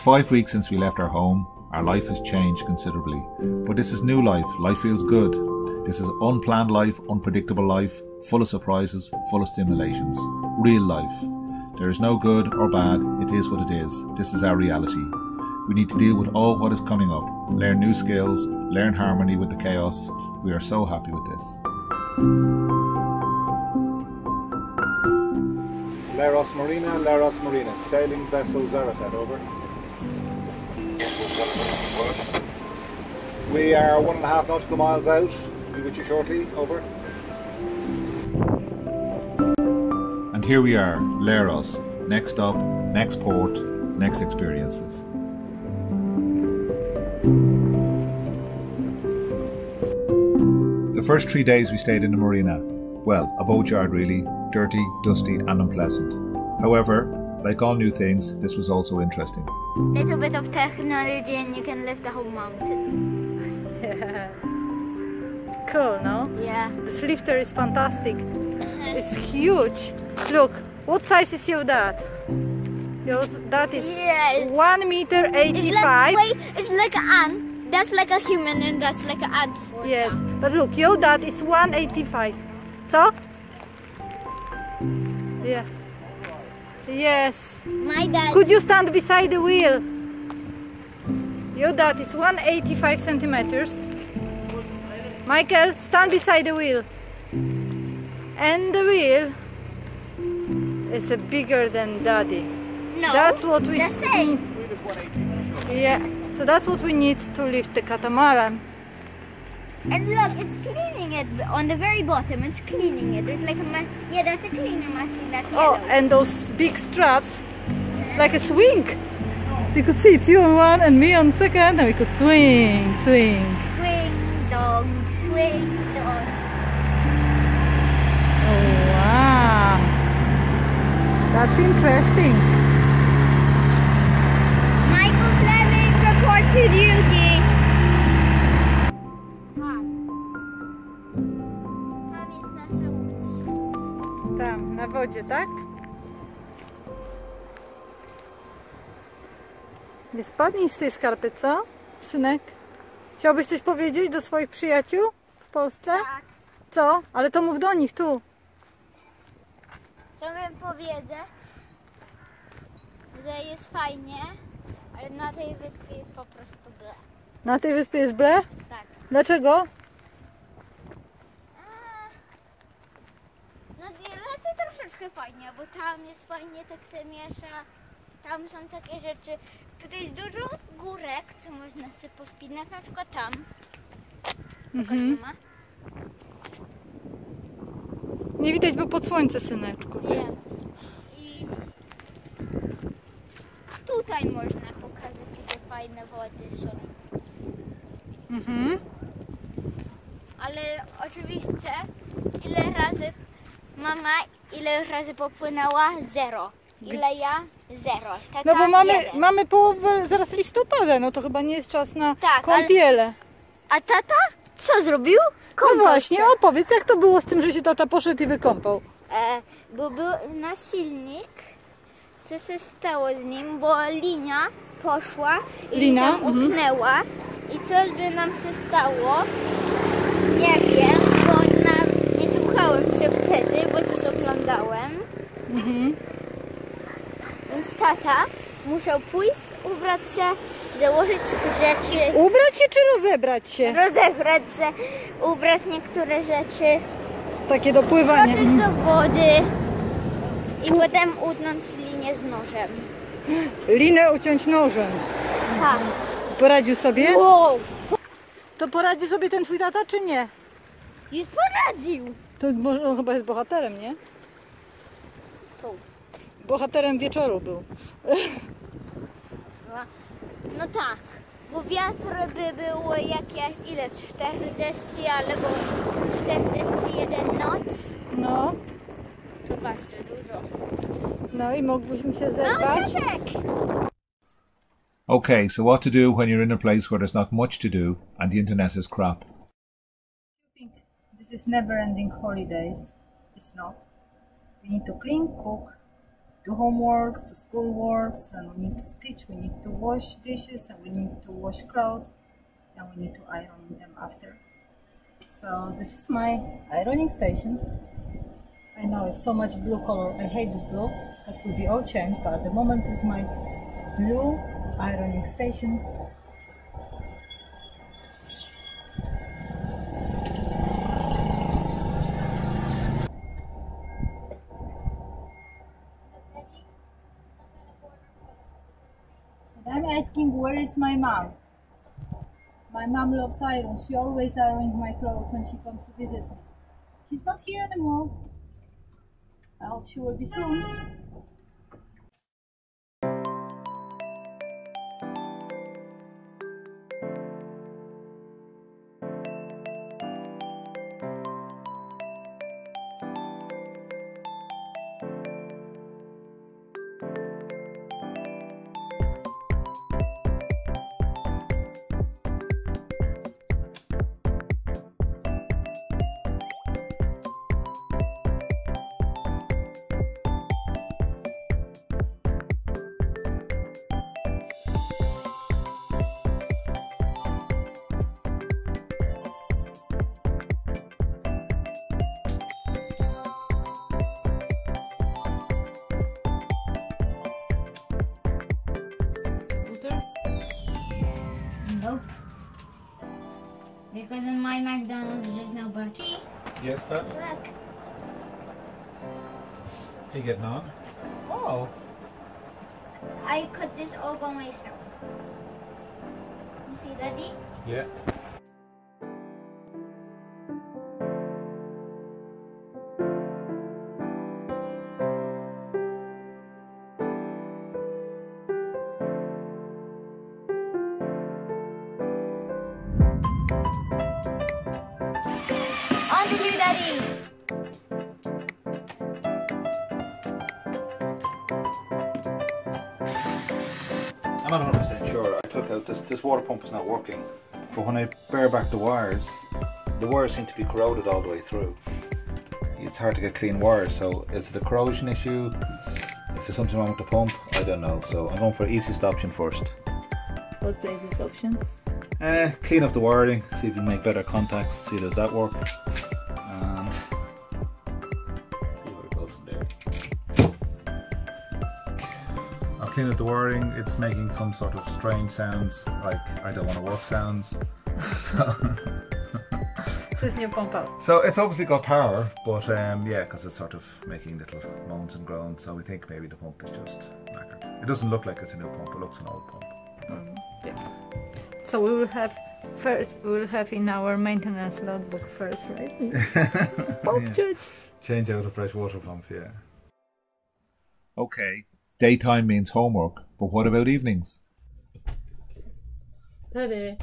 It's five weeks since we left our home. Our life has changed considerably. But this is new life. Life feels good. This is unplanned life, unpredictable life, full of surprises, full of stimulations. Real life. There is no good or bad. It is what it is. This is our reality. We need to deal with all what is coming up, learn new skills, learn harmony with the chaos. We are so happy with this. Leros Marina, Leros Marina, sailing vessel Zarafet, over. We are one and a half nautical miles out. Be with you shortly, over. And here we are, Leros. Next stop, next port, next experiences. The first three days we stayed in the marina. Well, a boatyard really, dirty, dusty, and unpleasant. However, like all new things, this was also interesting. Little bit of technology and you can lift the whole mountain. yeah. Cool, no? Yeah. This lifter is fantastic. It's huge. Look, what size is your dad? Your that is Yeah. one meter It's eighty-five. like, wait, it's like an ant. That's like a human and that's like an ant. Yes, but look, your dad is 185. So? Yeah. Yes. My dad. Could you stand beside the wheel? Your dad is 185 centimeters. Michael, stand beside the wheel. And the wheel is bigger than daddy. no. that's what we- The same. Yeah, so that's what we need to lift the catamaran. And look, it's cleaning it on the very bottom. It's cleaning it. It's like a yeah, that's a cleaner machine. That's Oh, and those big straps, like a swing. We could see it, you on one and me on second, and we could swing, swing. swing dog, swing dog. Oh, wow. That's interesting. Michael Fleming, report to duty. Wodzie, tak? Nie spadnij z tej skarpy, co? Synek? Chciałbyś coś powiedzieć do swoich przyjaciół w Polsce? Tak. Co? Ale to mów do nich, tu. Chciałbym powiedzieć, że jest fajnie, ale na tej wyspie jest po prostu ble. Na tej wyspie jest ble? Tak. Dlaczego? A, No raczej troszeczkę fajnie, bo tam jest fajnie, tak się miesza. Tam są takie rzeczy. Tutaj jest dużo górek, co można sobie pospinać, na przykład tam. Pokaż Mhm. mama. Nie widać, bo pod słońce, syneczku. Nie. I tutaj można pokazać, jakie fajne wody są. Mhm. Ale oczywiście, ile razy mama, ile razy popłynęła? Zero. Ile ja? Zero. Tata, No bo mamy, jeden. mamy połowę zaraz listopada, no to chyba nie jest czas na Tak, ale- kąpiele. A tata co zrobił? No Kąpał właśnie, się. opowiedz, jak to było z tym, że się tata poszedł i wykąpał? E, bo był na silnik. Co się stało z nim? Bo linia poszła i Lina, tam mhm. uknęła. I coś by nam się stało? Nie wiem, bo nam nie słuchałem cię wtedy, bo coś oglądałem. Mhm. Więc tata musiał pójść, ubrać się, założyć rzeczy, Ubrać się czy rozebrać się? rozebrać się, ubrać niektóre rzeczy, Takie do pływania. wskoczyć do wody i potem utnąć linię z nożem. Linę uciąć nożem. Tak. Poradził sobie? Wow! To poradził sobie ten twój tata, czy nie? Już poradził! To może on chyba jest bohaterem, nie? Tu. Bohaterem wieczoru był. No tak, bo wiatr by było jakieś ile? 40 albo 41 noc. No, To bardzo dużo. no i mógłbyśmy się zerwać. Staszek! Okay, so what to do when you're in a place where there's not much to do and the internet is crap? You think this is never ending holidays. It's not. We need to clean, cook, do homeworks, to schoolworks, and we need to stitch, we need to wash dishes, and we need to wash clothes, and we need to iron them after. So this is my ironing station. I know it's so much blue color. I hate this blue. That will be all changed, but at the moment it's my blue ironing station. Asking where is my mom? My mom loves iron. She always irons my clothes when she comes to visit me. She's not here anymore. I hope she will be soon. Because in my McDonald's there's no butter. Yes, but Look. you getting on? Oh, I cut this all by myself. You see, Daddy? yeah. Pump is not working. But when I bare back the wires, the wires seem to be corroded all the way through. It's hard to get clean wires, so is it a corrosion issue? Is there something wrong with the pump? I don't know. So I'm going for the easiest option first. What's the easiest option? Uh, clean up the wiring, see if you can make better contacts, see does that work. Clean up the wiring, it's making some sort of strange sounds, like I don't want to work sounds. So, Please nie pump out. so it's obviously got power, but um, yeah, because it's sort of making little moans and groans, so we think maybe the pump is just knackered. It doesn't look like it's a new pump, it looks an old pump. Yeah. So we will have first, we will have in our maintenance logbook first, right? Pump Yeah. change. Change out a fresh water pump, yeah. Okay, daytime means homework, but what about evenings? Daddy.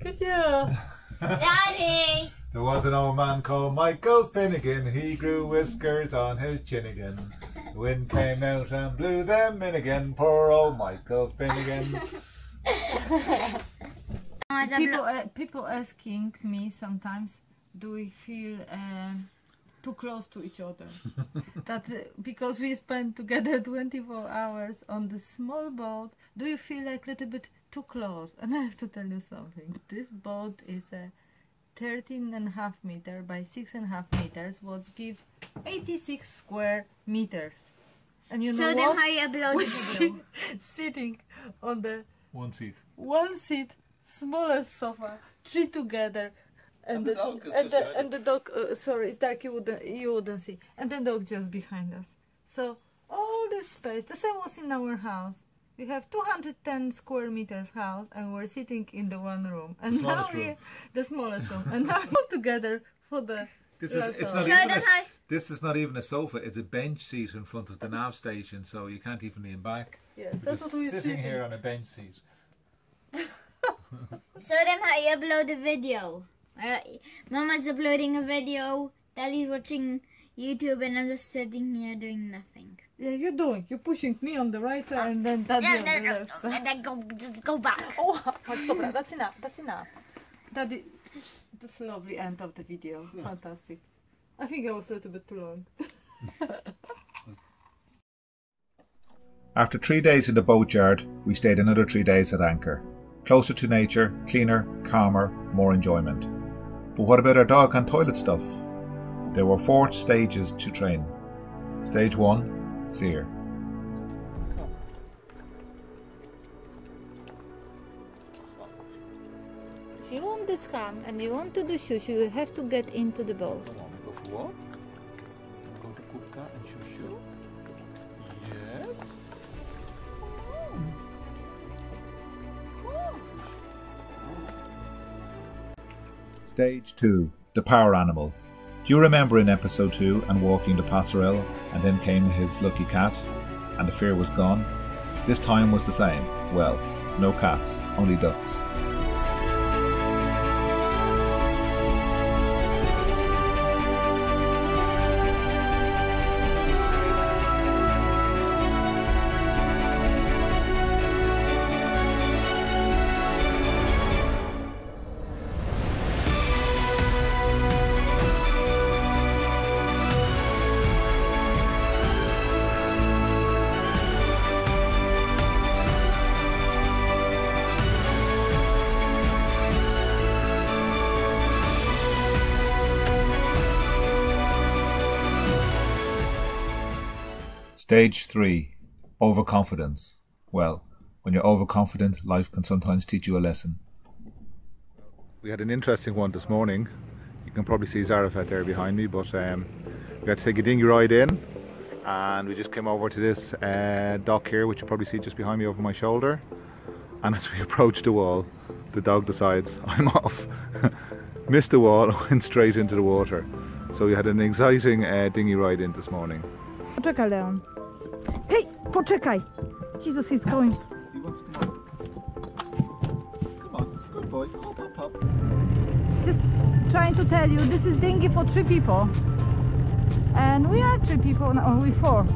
Good job. Daddy! There was an old man called Michael Finnegan, he grew whiskers on his chin again. The wind came out and blew them in again, poor old Michael Finnegan. People, uh, people asking me sometimes, do we feel um, too close to each other? that uh, because we spend together 24 hours on the small boat, do you feel like a little bit too close? And I have to tell you something. This boat is a 13 and a half meter by six and a half meters, what give 86 square meters. And you know So then what? how you upload We're the sit- sitting on the One seat. one seat, smallest sofa, three together, and, And the, the dog and the behind and the dog. Uh, sorry, it's dark. You wouldn't you wouldn't see, and the dog just behind us. So all this space. The same was in our house. We have 210 square meters house, and we're sitting in the one room. And The now smallest we room. the smallest room, and now we're together for the. This is it's not even a, how- this is not even a sofa, it's a bench seat in front of the nav station, so you can't even lean back. Yeah, We're that's just what we're sitting here on a bench seat. Show them how you upload a video. Alright, Mama's uploading a video, Daddy's watching YouTube, and I'm just sitting here doing nothing. Yeah, you're doing. You're pushing me on the right side, and then Daddy on the left side. And then go, just go back. Oh, oh chodź, dobra, that's enough, that's enough. Daddy, that's a lovely end of the video. Fantastic. I think I was a little bit too long. After three days in the boatyard, we stayed another three days at anchor. Closer to nature, cleaner, calmer, more enjoyment. But what about our dog and toilet stuff? There were four stages to train. Stage one, fear. If you want this ham and you want to do shushu, you have to get into the boat. Come on, go for a walk. Go to Kupka and Shushu. Stage 2 The Power Animal. Do you remember in episode 2 and walking the passerelle and then came his lucky cat and the fear was gone? This time was the same. Well, no cats, only ducks. Stage 3 Overconfidence. Well, when you're overconfident, life can sometimes teach you a lesson. We had an interesting one this morning. You can probably see Zarafet there behind me, but um, we had to take a dinghy ride in and we just came over to this uh, dock here, which you probably see just behind me over my shoulder. And as we approached the wall, the dog decides I'm off. Missed the wall, went straight into the water. So we had an exciting uh, dinghy ride in this morning. Poczekaj, Leon. Hej, poczekaj! Jesus is going. He wants to go. Come on, good boy. Hop, hop, hop. Just trying to tell you, this is dinghy for three people. And we are three people, no, we four.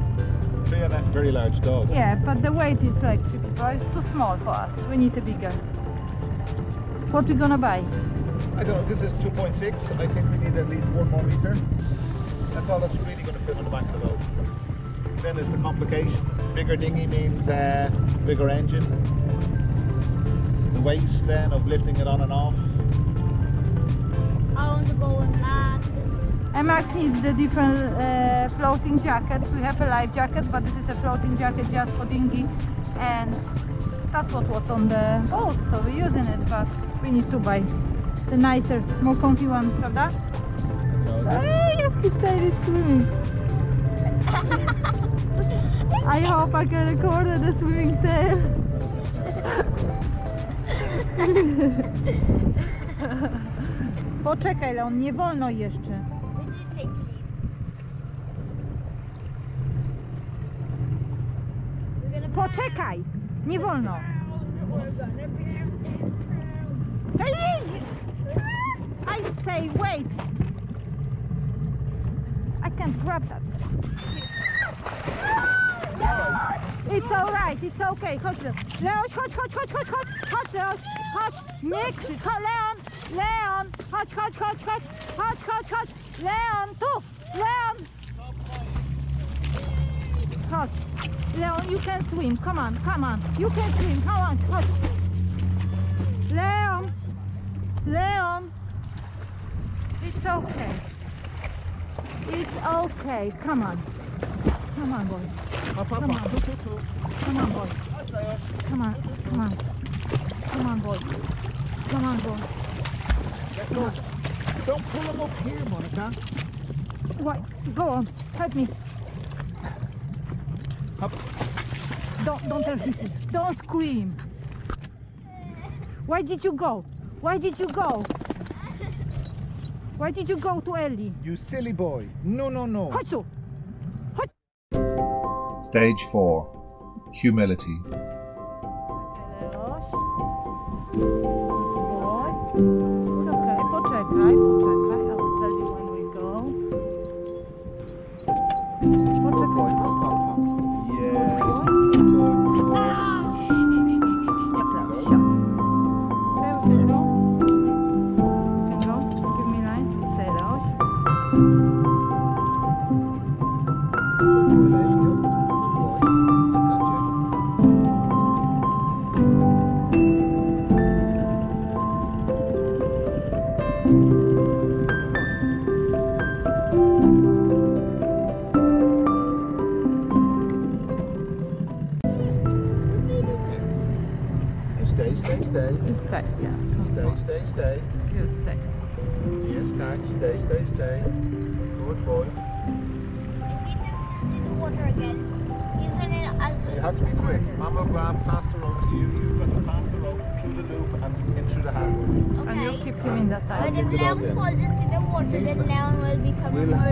Three and a very large dog. Yeah, but the weight is like three people. It's too small for us. We need a bigger. What we gonna buy? I don't know, this is 2.6. I think we need at least one more meter. That's all that's really going to fit on the back of the boat. Then there's the complication. Bigger dinghy means uh, bigger engine. The weight then of lifting it on and off. I want to go on land. And Max needs the different uh, floating jacket. We have a life jacket, but this is a floating jacket just for dinghy. And that's what was on the boat, so we're using it, but we need to buy the nicer, more comfy one, prawda? Hey, yes, he started swimming. I hope I can record the swimming tail. Poczekaj, Leon, nie wolno jeszcze. Poczekaj! Nie wolno! I say wait! I can't grab that. It's alright, it's okay. Chodź. Leoś, chodź, chodź, chodź, chodź, chodź, chodź, Leoś, chodź, nie krzycz, chodź, Leon, Leon, chodź, chodź, chodź, chodź, chodź, chodź, chodź, Leon, tu, Leon, chodź, Leon, you can swim, come on, come on, you can swim, come on, chodź, Leon, Leon, it's okay, it's okay, come on, come on, boy. Come on. Come on, boy. Come on, come on. Come on, boy. Come on, boy. Don't pull him up here, Monika. What? Go on. Help me. Hop. Don't, don't tell Sissy. Don't scream. Why did you go? Why did you go? Why did you go too early? You silly boy. No, no, no. Tu. Stage 4 Humility.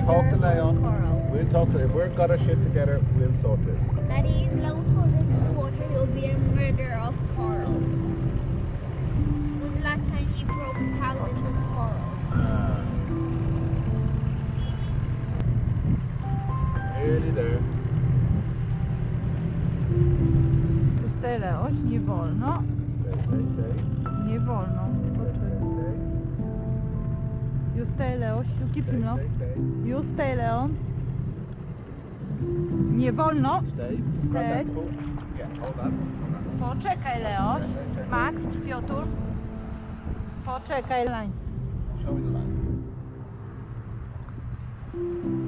Talk to of Leon. coral. We'll talk to If we've got our shit together, we'll sort this. Daddy, if Leon falls into the water, he'll be a murderer of coral. It was the last time he broke thousands of coral. Ah. Nearly there. Tu stay, Leoś, nie wolno. Stay, stay, stay. Nie wolno. That Stay. hook. Yeah, hold on. Hold on. Poczekaj, Leoś. Max, Piotr. Poczekaj, Lań. Show me the line.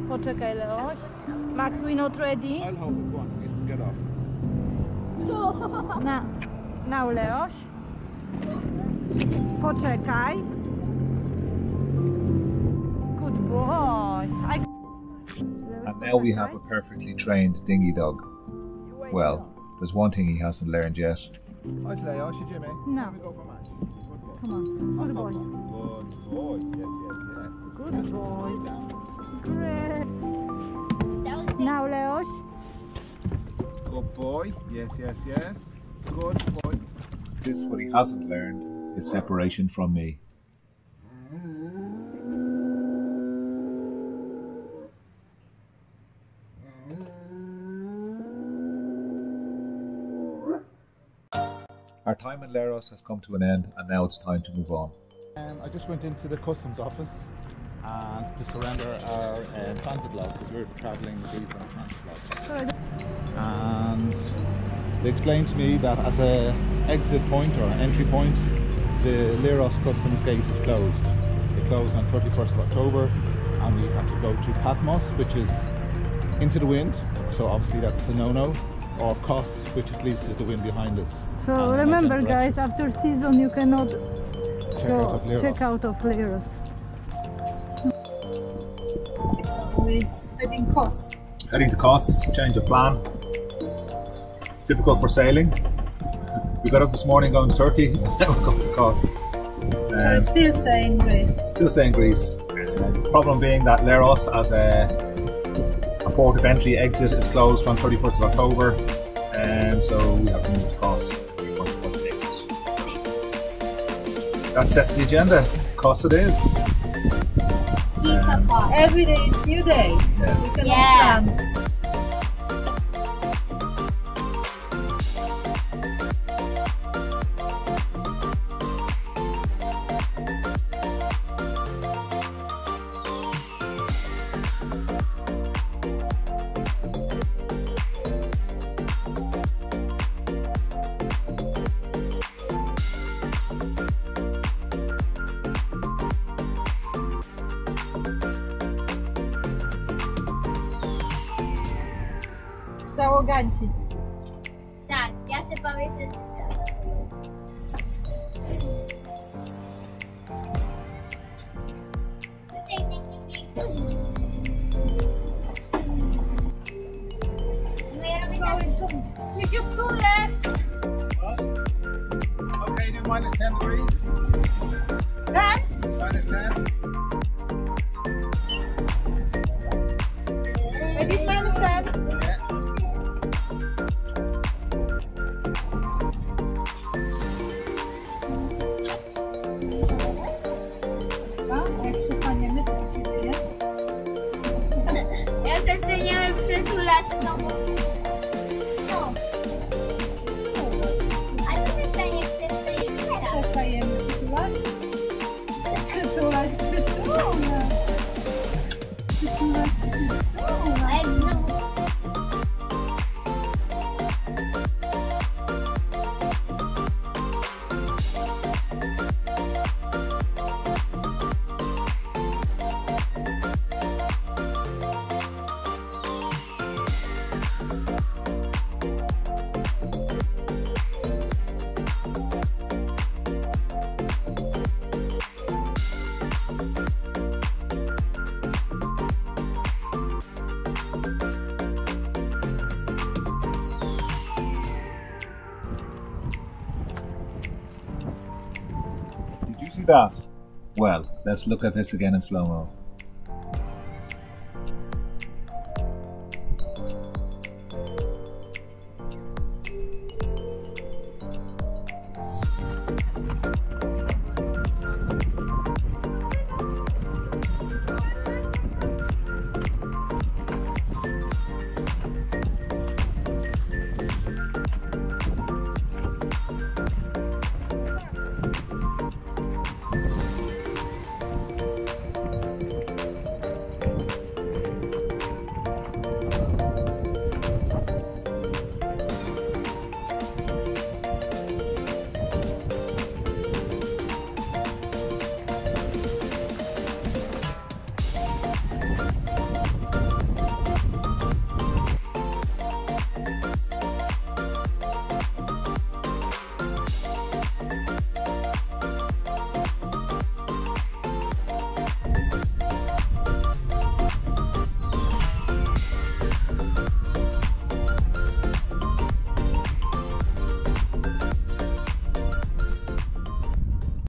Poczekaj, Leoś. Max, we not ready. I'll hold it. Go on. You can get off. Na, now, Leoś. Poczekaj. Good boy. I... And now we have a perfectly trained dinghy dog. Well, there's one thing he hasn't learned yet. Hi, Leo. She Jimmy. No. Here we go for match. Good boy. Come on. Good boy. Good boy. Yes, yes, yes. Good boy. Down. Great. That was the Now, Leoś. Good boy. Yes, yes, yes. Good boy. This, what he hasn't learned, is separation from me. Our time in Leros has come to an end, and now it's time to move on. Um, I just went into the customs office and to surrender our uh, transit log because we're travelling these on transit log. And they explained to me that as a exit point or an entry point, the Leros customs gate is closed. It closed on 31st of October, and we have to go to Patmos, which is into the wind. So obviously that's a no-no. Or Kos, which at least is the wind behind us. So and remember, guys, after season you cannot check go out of Leros. check out of Leros. We heading Kos. Heading to Kos, change of plan. Typical for sailing. We got up this morning going to Turkey, now we're going to Kos. We're Um, still staying Greece. still staying Greece. Problem being that Leros, as a, a port of entry exit, is closed from 31st of October, and so we have to move to Kos. before the port exit. That sets the agenda. Kos it is. geese apart. Every day is new day. Yes. Taki Well, let's look at this again in slow-mo.